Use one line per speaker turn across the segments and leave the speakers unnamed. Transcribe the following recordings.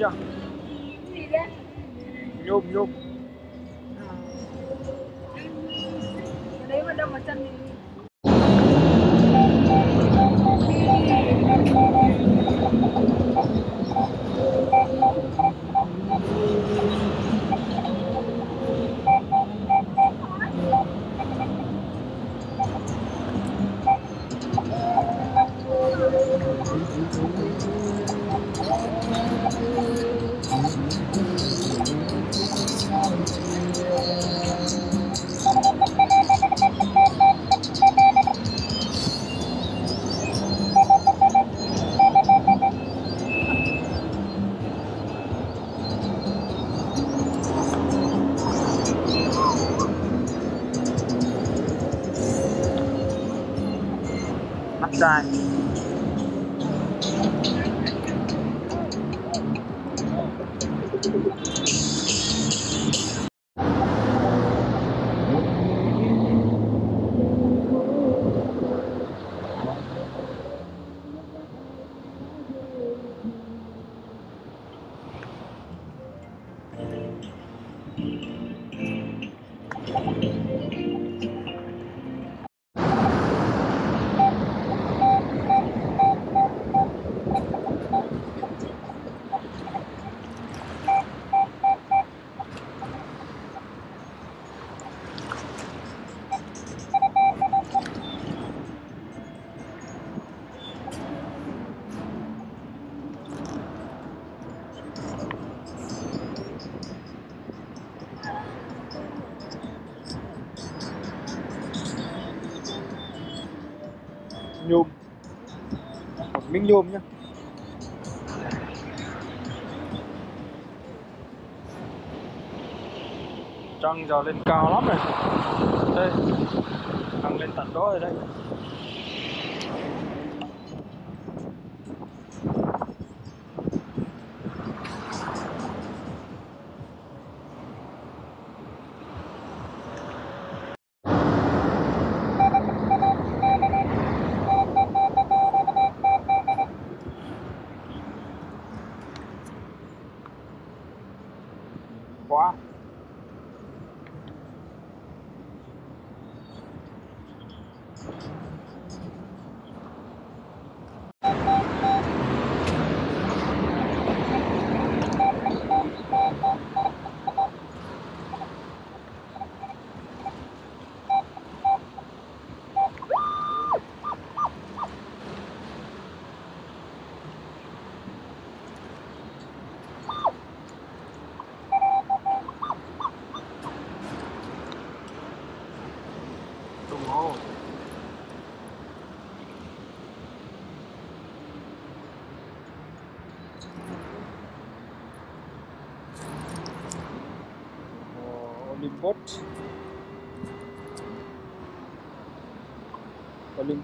chưa?
Gì đấy
nhôm. Nhôm ờ.
cái đấy mà đâm vào chân thì
nhôm miếng nhôm nhá. Trăng giờ lên cao lắm rồi đây thằng lên tận đó rồi đây
board bowling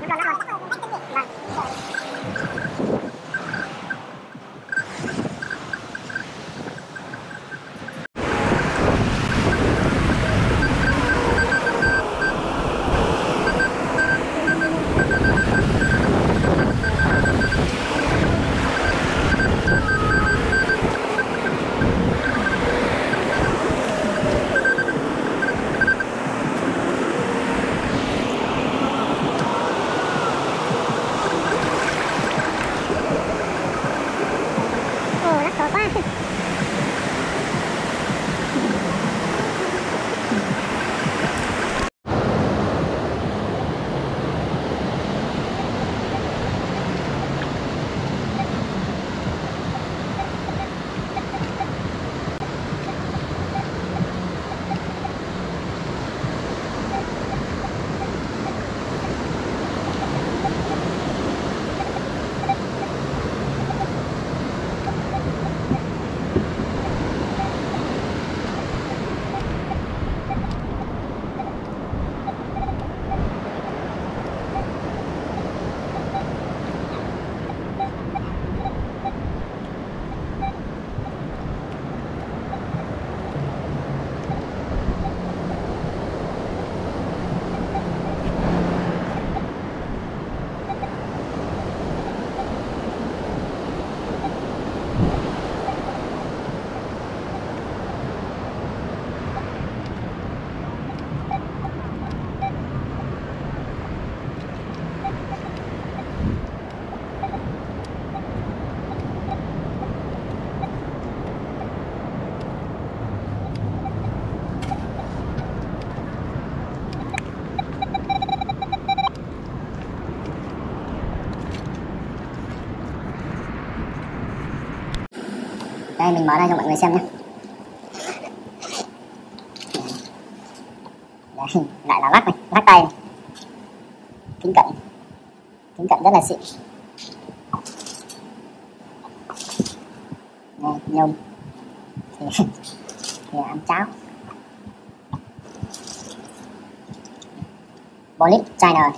你们找到 đây mình mở ra cho mọi người xem nhé. Lại là lắc này lắc tay này. Kính cận. Kính cận rất là xịn. Đây nhôm. Thì, thì ăn cháo. Bolit China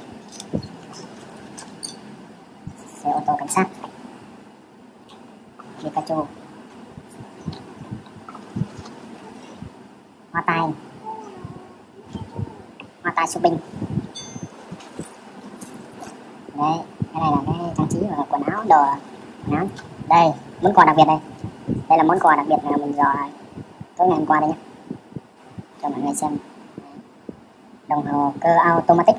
shopping đấy cái này là cái trang trí và quần áo đồ. Quần áo đây món quà đặc biệt đây. Đây là món quà đặc biệt là mình dò tối ngày hôm qua đây nhé. Cho mọi người xem. Đồng hồ cơ automatic.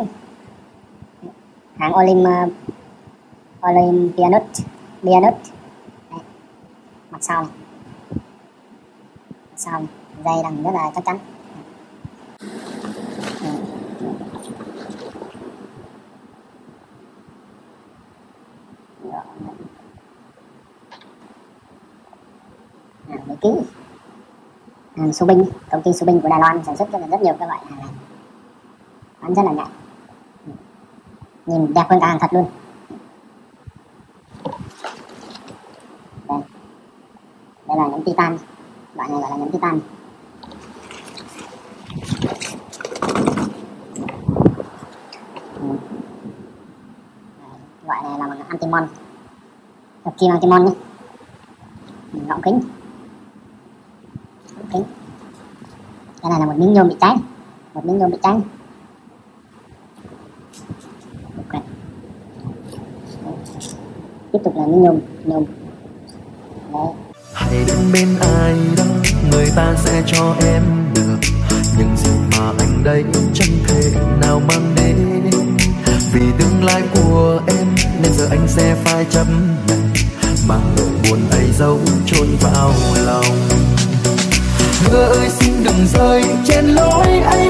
Hãng Olim ờ, uh, Olympianut Pianut mặt sau này. Mặt sau này. Dây đằng rất là chắc chắn. À, ký hàng su binh công ty su binh của Đài Loan sản xuất rất là rất nhiều các loại hàng này. Bán rất là nhạy nhìn đẹp hơn cả hàng thật luôn. Đây. Đây là những titan. Loại này gọi là nhẫn titan. Ừ. Loại này là bằng antimon. Hợp kim antimon nhé. Gọng kính kính cái này là một miếng nhôm bị cháy. Một miếng nhôm bị cháy. Okay. tiếp tục là miếng nhôm nhôm. Đấy.
Hãy đến bên ai đó, người ta sẽ cho em được. Những gì mà anh đây chẳng thể nào mang đến. Vì tương lai của em, nên giờ anh sẽ phải chấp nhận. Mang nỗi buồn ấy giấu chôn vào lòng mưa ơi xin đừng rơi trên lối anh.